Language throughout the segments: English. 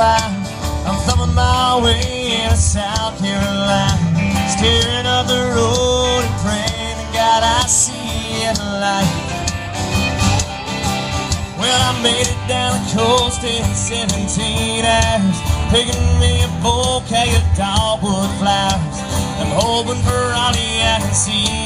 pie. I'm thumbing my way into South Carolina, staring up the road and praying to God I see a light. Well, I made it down the coast in 17 hours, picking me a bouquet of dogwood flowers. I'm hoping for Raleigh I can see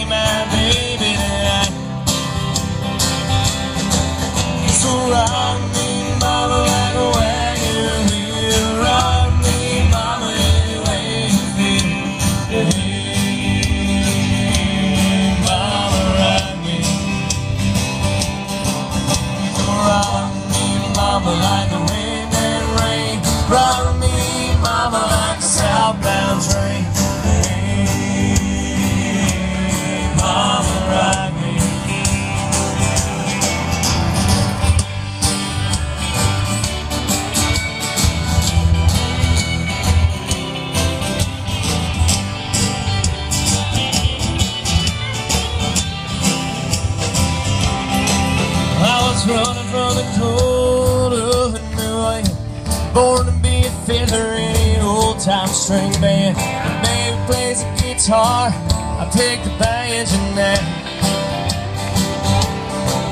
born to be a fiddler in an old time string band. The baby plays the guitar, I pick the banjo now.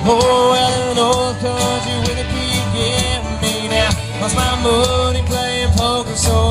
Oh, well, in the North Country, Winnipeg, get me now. Lost my money playing poker, so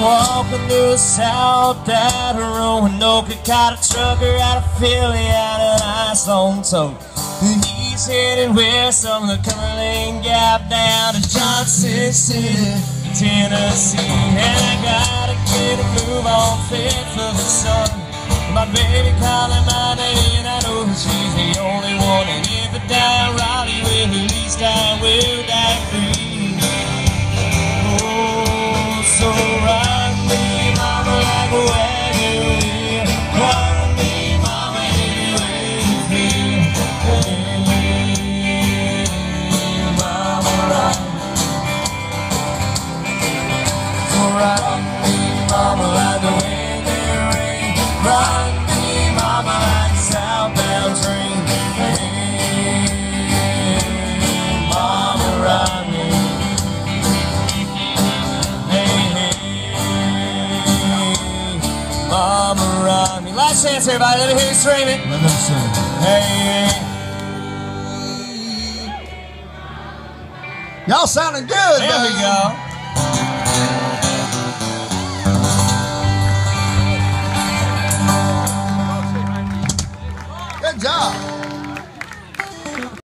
walking the south at a Roanoke. Caught a trucker out of Philly out of ice on tow. He's headed west on the Cumberland Gap down to Johnson City, Tennessee. And I gotta get a move on fit for the sun. My baby calling my Last chance, everybody. Let me hear you scream it. Let them sing. Hey, Y'all sounding good. there we man. go.